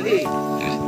Obrigado.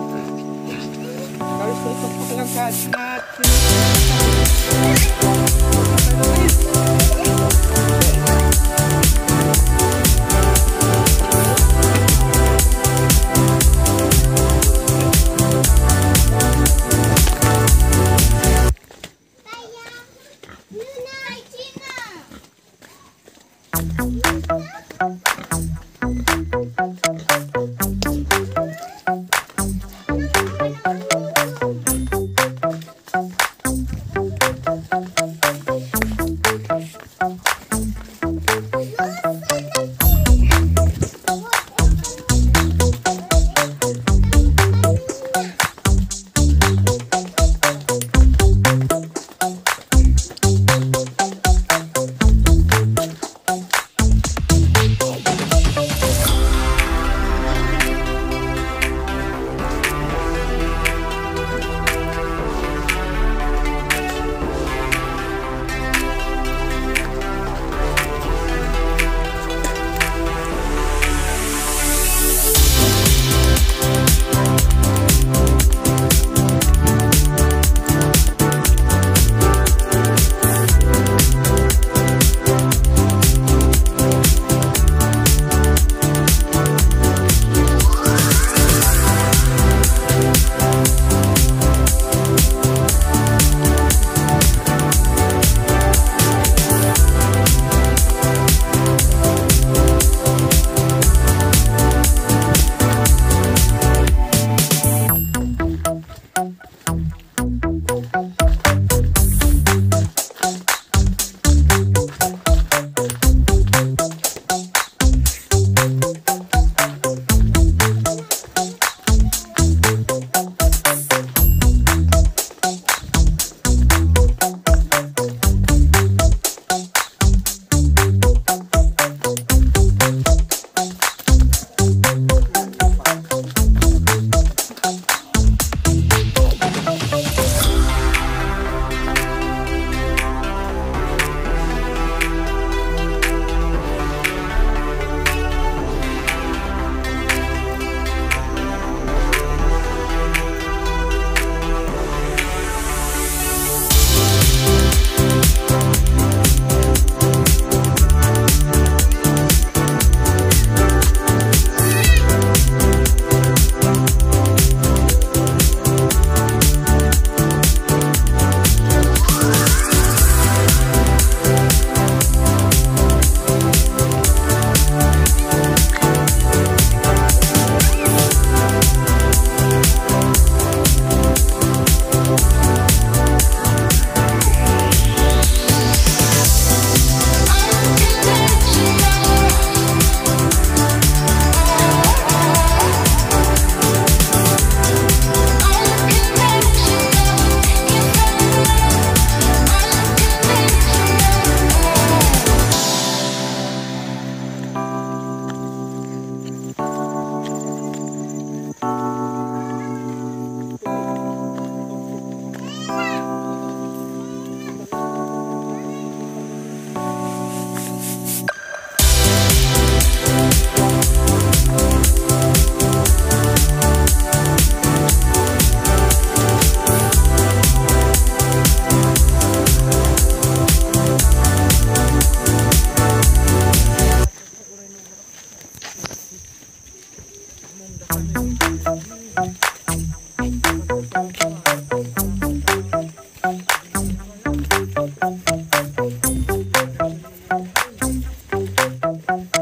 Mm-hmm.